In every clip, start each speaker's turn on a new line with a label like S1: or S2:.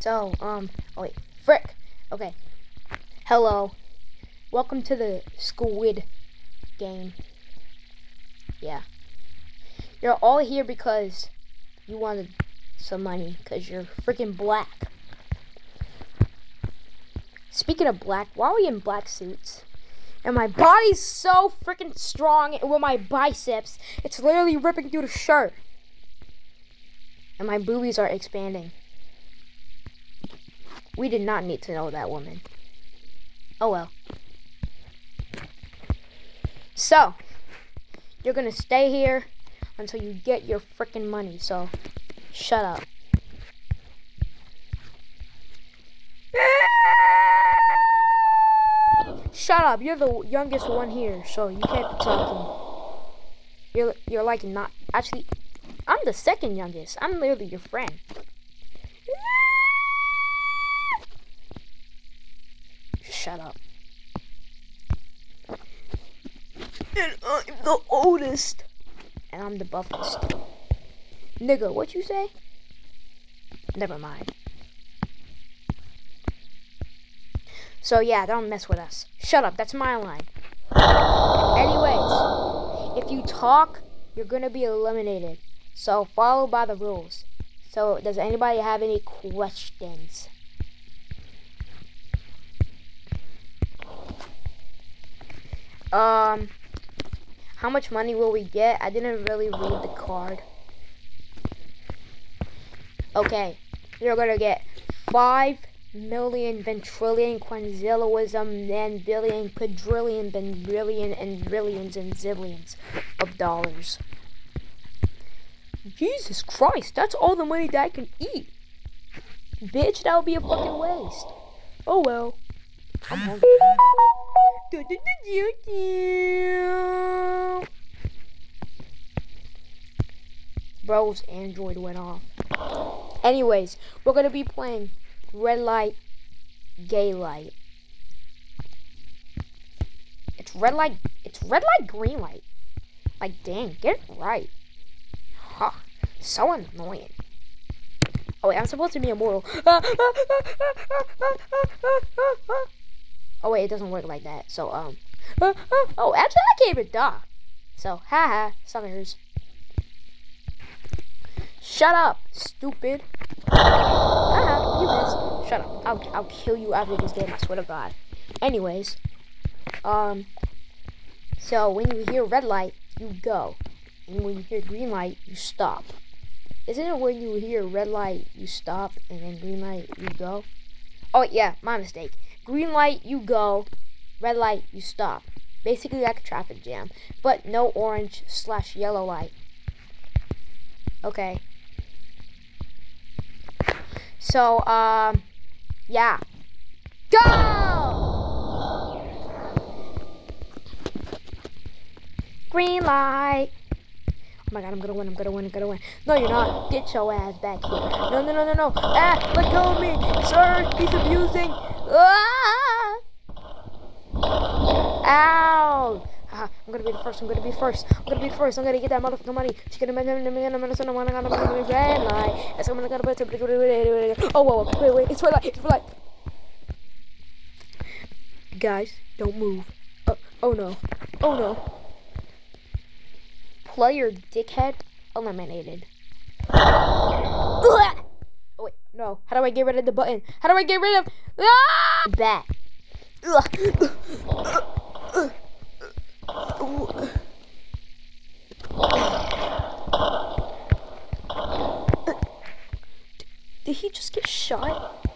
S1: So, um, oh wait, frick. Okay. Hello. Welcome to the Squid game. Yeah. You're all here because you wanted some money because you're freaking black. Speaking of black, why are we in black suits? And my body's so freaking strong with my biceps, it's literally ripping through the shirt. And my boobies are expanding. We did not need to know that woman. Oh well. So, you're gonna stay here until you get your freaking money, so shut up. Shut up, you're the youngest one here, so you can't be talking. You're, you're like not, actually, I'm the second youngest. I'm literally your friend. Shut up. And I'm the oldest. And I'm the buffest. Nigga, what you say? Never mind. So yeah, don't mess with us. Shut up, that's my line. Anyways, if you talk, you're gonna be eliminated. So follow by the rules. So does anybody have any questions? Um, how much money will we get? I didn't really read the card. Okay, you're gonna get five million, ventrillion, quinzilloism, and billion, quadrillion, billion, and billions and zillions of dollars. Jesus Christ, that's all the money that I can eat. Bitch, that would be a fucking waste. Oh well. I'm hungry. Bro's Android went off. Anyways, we're gonna be playing red light, gay light. It's red light. It's red light, green light. Like, dang, get it right. Huh. So annoying. Oh wait, I'm supposed to be immortal. Oh wait, it doesn't work like that. So um, oh actually I gave it duh. So haha, suckers. Shut up, stupid. Haha, you missed. Shut up. I'll I'll kill you after this game. I swear to God. Anyways, um, so when you hear red light, you go, and when you hear green light, you stop. Isn't it when you hear red light, you stop, and then green light, you go? Oh yeah, my mistake. Green light, you go. Red light, you stop. Basically like a traffic jam, but no orange slash yellow light. Okay. So, um, yeah. Go! Green light. Oh my god, I'm gonna win, I'm gonna win, I'm gonna win. No, you're not. Get your ass back here. No, no, no, no, no. Ah, let go of me. Sir, he's abusing. Ah! Ow! Ah, I'm gonna be the first, I'm gonna be first. I'm gonna be first. I'm gonna get that motherfucking money. She's gonna make me red light. That's gonna gonna Oh, whoa, whoa, wait, wait. It's red light, it's red light. Guys, don't move. Oh, oh no. Oh no player dickhead eliminated. Oh no. How do I get rid of the button? How do I get rid of ah! bat? Did he just get shot?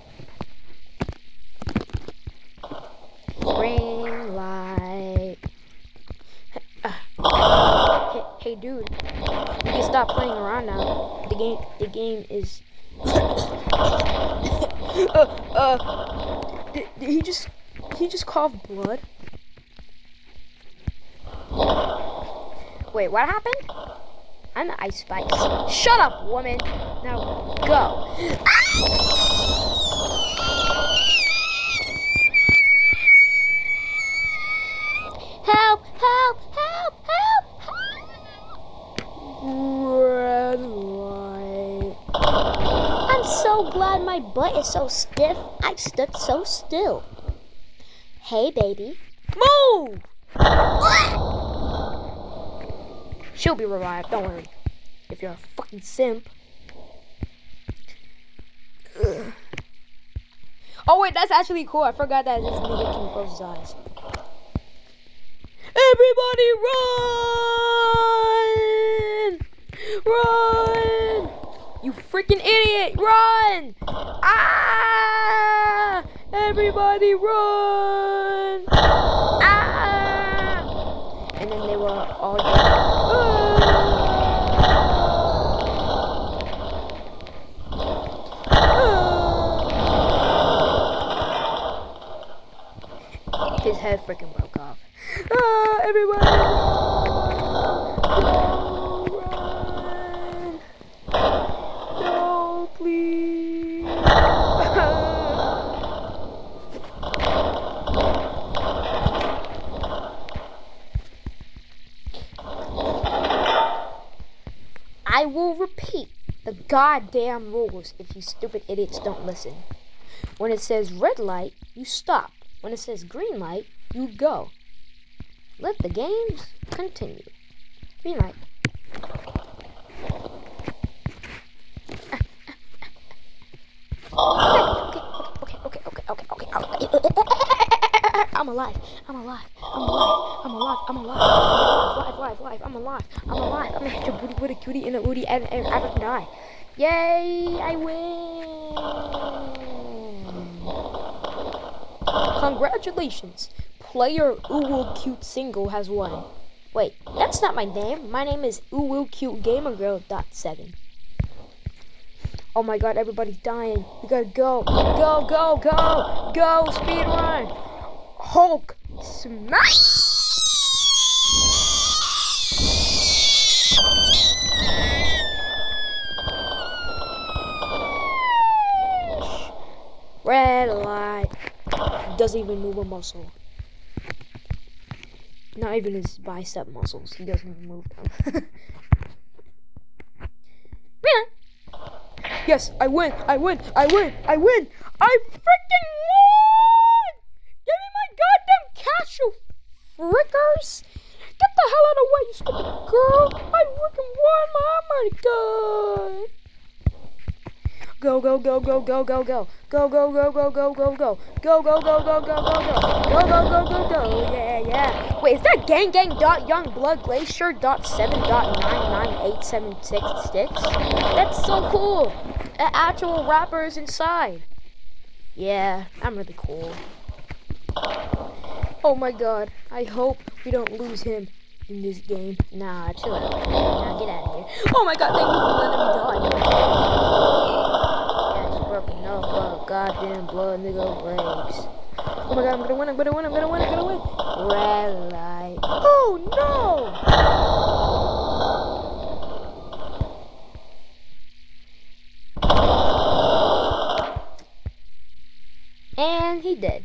S1: Green light. Hey, hey, dude, you can stop playing around now. The game, the game is. Uh, uh, did, did he just, he just cough blood? Wait, what happened? I'm the Ice Spice. Shut up, woman. Now go. Help! Help! Help! Red light. I'm so glad my my butt is so stiff, I stood so still. Hey, baby. Move! She'll be revived, don't worry. If you're a fucking simp. Ugh. Oh wait, that's actually cool. I forgot that this nigga can close his eyes. Everybody run! Run! You freaking idiot! Run! Ah! Everybody run! Ah! And then they were all dead. Ah! His head freaking broke off. Ah, everybody run! Run! No, please! I will repeat the goddamn rules if you stupid idiots don't listen. When it says red light, you stop. When it says green light, you go. Let the games continue. Green light. Okay, okay, okay, okay, okay, okay, okay. I'm alive. I'm alive. I'm alive. I'm alive. I'm alive. Alive, alive, alive. I'm alive. I'm alive. I'm hit your booty a cutie in a booty and, and I can die. Yay! I win. Congratulations. Player Uwu Cute Single has won. Wait, that's not my name. My name is Uwu Cute Gamer Girl dot seven. Oh my god, everybody's dying. We gotta go. Go, go, go! Go! Speed run! Hulk smash! Red light. Doesn't even move a muscle. Not even his bicep muscles. He doesn't even move them. yes, I win. I win. I win. I win. I freaking won! Give me my goddamn cash, you frickers! Get the hell out of the way, you stupid girl! I freaking won! Oh my god! Go, go, go, go, go, go, go. Go, go, go, go, go, go, go. Go, go, go, go, go, go, go. Go, go, go, go, go. Yeah, yeah. Wait, is that gang gang dot young blood glacier dot seven dot nine nine eight seven six six? That's so cool. An actual rapper is inside. Yeah, I'm really cool. Oh my god. I hope we don't lose him in this game. Nah, chill out. Nah, get out of here. Oh my god, thank you for letting me die. Yeah, just broke enough of goddamn blood nigga legs. Oh my god, I'm gonna win, I'm gonna win, I'm gonna win, I'm gonna win. Red light. Oh no! And he did.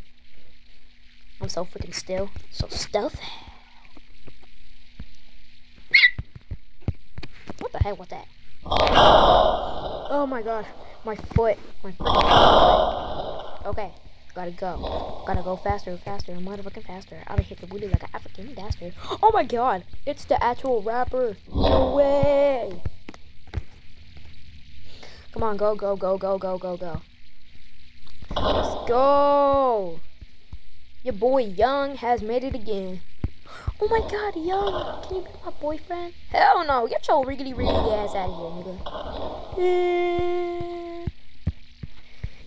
S1: I'm so freaking still. So stealthy. What the heck was that? Oh my god. My foot. My foot. Okay. Gotta go. Gotta go faster, faster, motherfucking faster. I'll hit the booty like an African bastard. Oh my god. It's the actual rapper. No way. Come on, go, go, go, go, go, go, go. Let's go. Your boy Young has made it again. Oh my god, Young, can you be my boyfriend? Hell no, get your riggedy riggedy ass out of here, nigga. Yeah.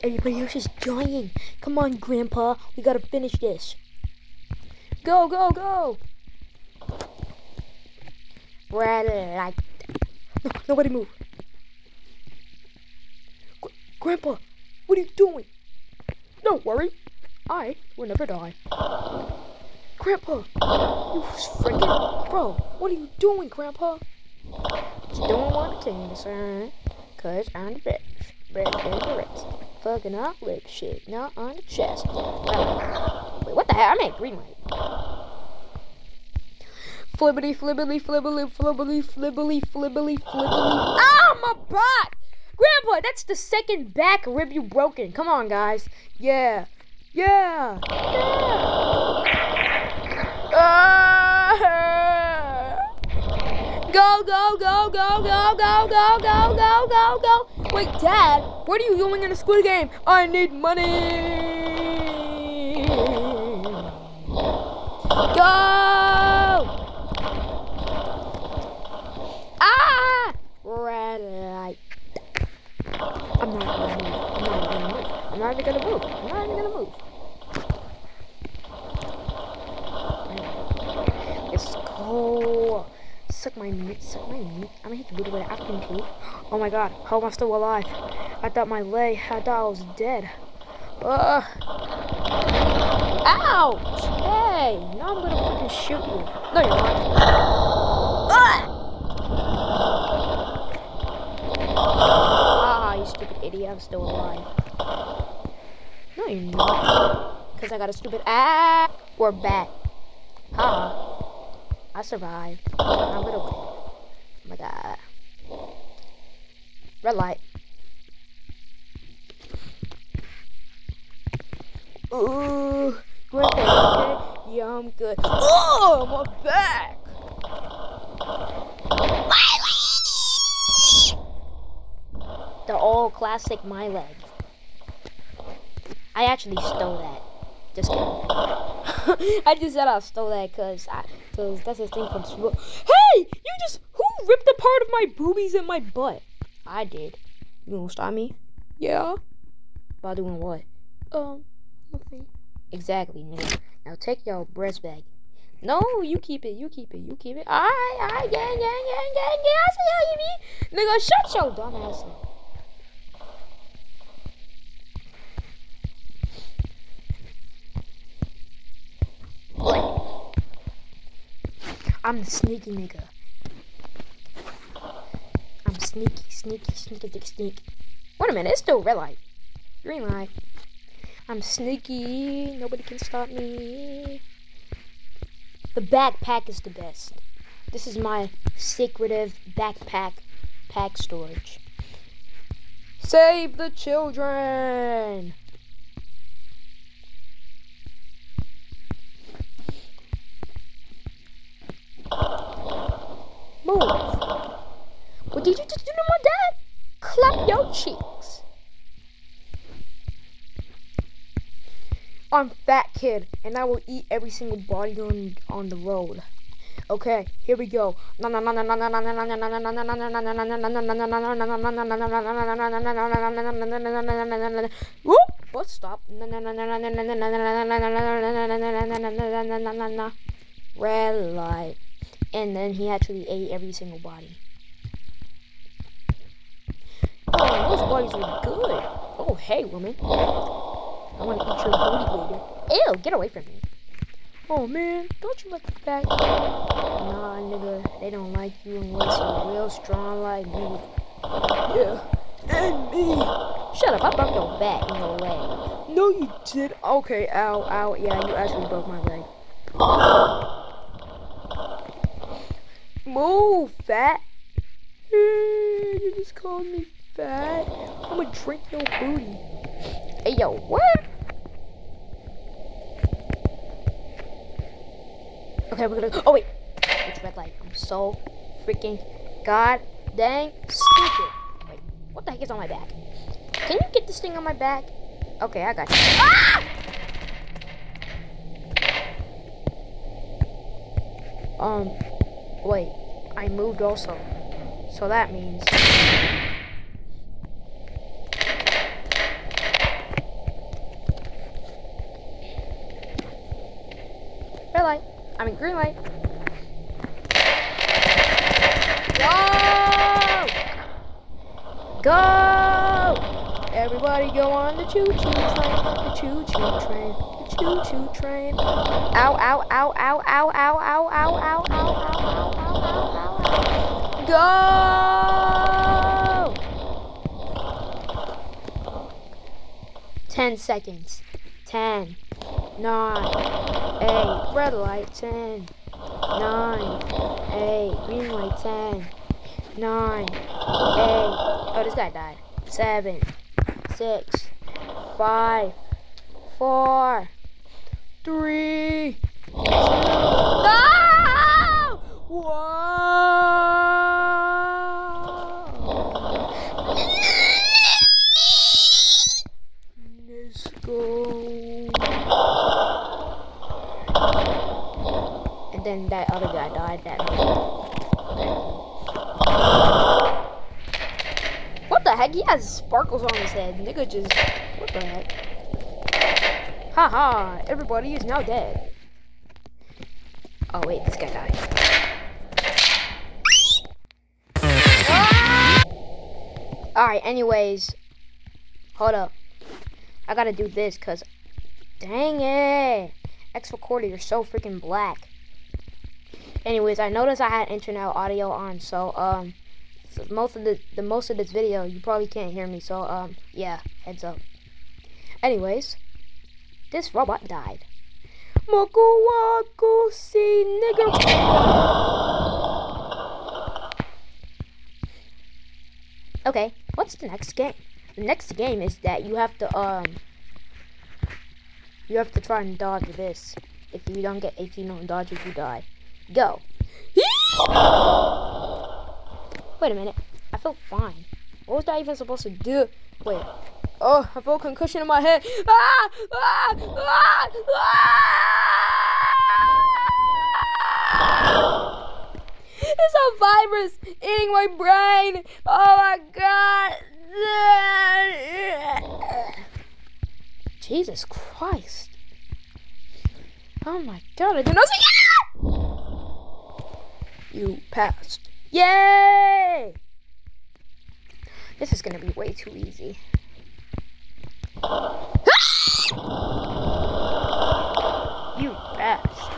S1: Everybody else is joining. Come on, Grandpa, we gotta finish this. Go, go, go. Red light. No, nobody move. Gr Grandpa, what are you doing? Don't worry, I will never die. Grandpa, you freaking bro, what are you doing, Grandpa? Just doing what I can, sir. Cause I'm the best. Best the rest. Fucking up lip shit, not on the chest. Wait, what the hell? I meant green light. Flibbity, flibbity, flibbity, flibbity, flibbity, flibbity, flibbity. Ah, my back! Grandpa, that's the second back rib you broken. Come on, guys. Yeah. Yeah. Yeah. Ah! Go, go, go, go, go, go, go, go, go, go, Wait, Dad, what are you doing in a Squid Game? I need money. Go! Ah! Red light. I'm not gonna. I'm not gonna move. I'm not even gonna move. I'm not even gonna move. Let's go. Suck my meat. Suck my meat. I'm gonna hit the booty with an African tea. Oh my god. How am I still alive? I thought my leg. I thought I was dead. Ugh. Ouch! Hey! Now I'm gonna fucking shoot you. No, you're not. Ah! Ah, you stupid idiot. I'm still alive. No, you're not. Because I got a stupid ass or bat. Ha. I survived. I'm gonna win. Oh my god. Red light. Ooh. Great, okay? Yeah, I'm good. Oh, my back! The old classic My Leg. I actually stole that. Just kidding. I just said I stole that because cause that's a thing from school. Hey! You just. Who ripped apart of my boobies and my butt? I did. You gonna stop me? Yeah. By doing what? Um, nothing. Exactly, nigga. Now take your breast back. No, you keep it. You keep it. You keep it. Alright, alright, gang, gang, gang, gang, gang. I see how you mean. Nigga, shut your dumb ass up. I'm the sneaky nigga. I'm sneaky, sneaky, sneaky, dick, sneak. Wait a minute, it's still red light. Green light. I'm sneaky. Nobody can stop me. The backpack is the best. This is my secretive backpack pack storage. Save the children! I'm fat kid, and I will eat every single body on on the road. Okay, here we go. Whoop! Bus stop. Red light. And then he actually ate every single body. Oh, those bodies were good. Oh, hey, woman. I want to eat your booty later. Ew, get away from me. Oh, man, don't you like the fact? Nah, nigga, they don't like you unless you're real strong like me. Yeah, and me. Shut up, I broke your back and your leg. No, you did. Okay, ow, ow. Yeah, you actually broke my leg. Move, fat. You just called me fat. I'm gonna drink your booty. Hey, yo, what? Okay, we're gonna. Oh wait, it's red light. I'm so freaking god dang stupid. Wait, what the heck is on my back? Can you get this thing on my back? Okay, I got you. Ah! Um, wait, I moved also. So that means. Red light. I mean green light. Go! Go! Everybody go on the choo-choo train, the choo-choo train, the choo-choo train. Ow, ow, ow, ow, ow, ow, ow, ow, ow, ow, ow, ow, ow, ow, ow. Go! Ten seconds. Ten. Nine. Eight. Red light. Ten. Nine. Eight. Green light. Ten. Nine. Oh, this guy died. seven, six, five, four, three, two, no! Whoa! Let's go. And then that That. What the heck? He has sparkles on his head. Nigga just. What the heck? Haha, everybody is now dead. Oh wait, this guy died. Ah! Alright, anyways. Hold up. I gotta do this because. Dang it! X Recorder, you're so freaking black. Anyways, I noticed I had internet audio on, so um so most of the the most of this video you probably can't hear me, so um yeah, heads up. Anyways, this robot died. Moko wako si nigger. Okay, what's the next game? The next game is that you have to um you have to try and dodge this. If you don't get if you don't dodge it, you die. Go. Wait a minute. I felt fine. What was that even supposed to do? Wait. Oh, I felt concussion in my head. Ah! Ah! Ah! Ah! It's a virus eating my brain. Oh my god. Jesus Christ. Oh my god, I did not see You passed. Yay! This is gonna be way too easy. you passed.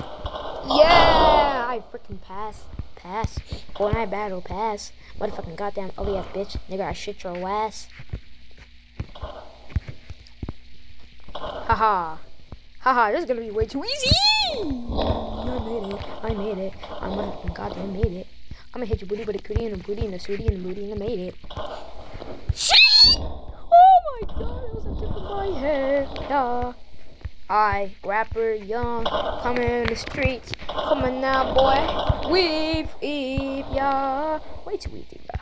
S1: Yeah! I freaking passed. Pass. Fortnite battle pass. Motherfucking goddamn ass bitch. Nigga, I shit your ass. Haha. Haha, this is gonna be way too easy! I made it. I made it. I motherfucking goddamn made it. I'm gonna hit your booty with a cootie and a booty and a sooty and a booty and I made it. Shit! Oh my god, that was a tip of my head. Yeah. I, rapper, young, coming in the streets. Coming now, boy. Weave, weave, yeah. Way too easy, bro.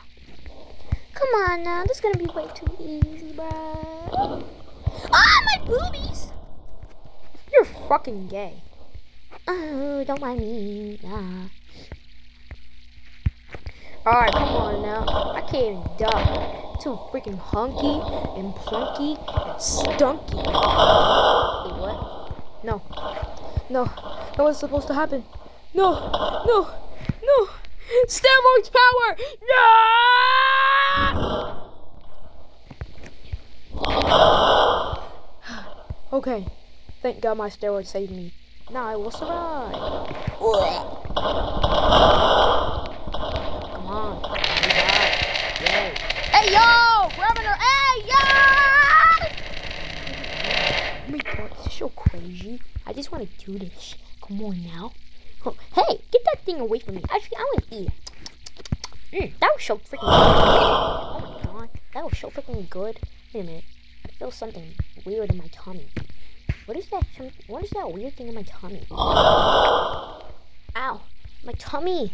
S1: Come on now, this is gonna be way too easy, bro. Ah, my boobies! You're fucking gay. Oh, don't mind me. Ah. Alright, come on now. I can't even. Too freaking hunky and plunky and stunky. Wait, what? No. No. That wasn't supposed to happen. No. No. No. Steroids power! No! okay. Thank God my steroids saved me. Now I will survive. Come on. Yay. Hey, yo! Governor! Hey, yo! My God, this is so crazy. I just want to do this. Come on now. Oh, hey, get that thing away from me. Actually, I want to eat it. Mm, that was so freaking good. Oh my God. That was so freaking good. Wait a minute. I feel something weird in my tummy. What is that? What is that weird thing in my tummy? Ow! My tummy!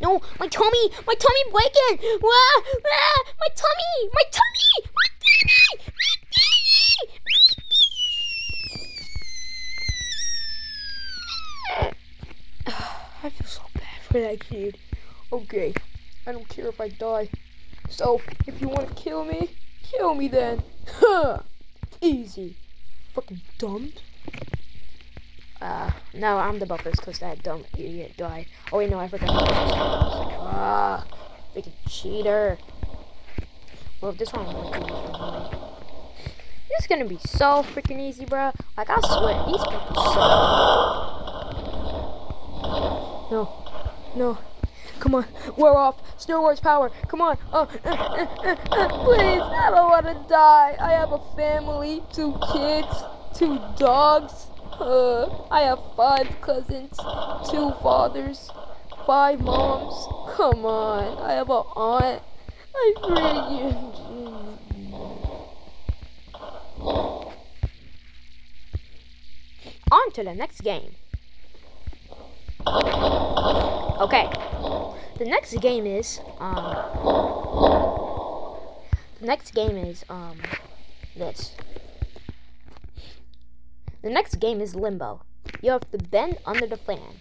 S1: No, my tummy! My tummy breaking! Wah, ah, my tummy! My tummy! My tummy! My tummy! I feel so bad for that kid. Okay, I don't care if I die. So, if you want to kill me, kill me then. Huh! Easy fucking dumb. Uh, no, I'm the buffers because that dumb idiot died. Oh wait, no, I forgot. Ah, freaking cheater. Well, this one This is gonna be so freaking easy, bro. Like, I swear, these people suck. No, no. Come on, we're off. Star Wars power. Come on. Oh, uh, uh, uh, please, I don't want to die. I have a family, two kids, two dogs. Uh, I have five cousins, two fathers, five moms. Come on, I have an aunt. I freaking. On to the next game. Okay. The next game is um the next game is um this. The next game is Limbo. You have to bend under the fan.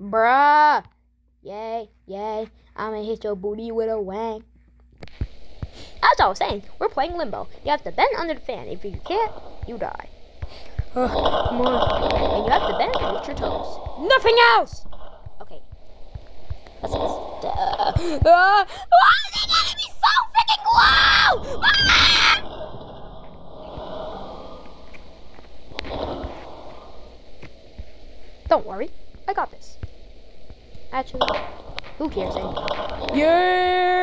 S1: Bruh. Yay, yay. I'ma hit your booty with a wang. As I was saying, we're playing Limbo. You have to bend under the fan. If you can't, you die. Come on. And you have to bend with your toes. Nothing else! Okay. That's this. Uh, uh, why is it gonna be so freaking low? Ah! Don't worry. I got this. Actually, who cares? Yeah!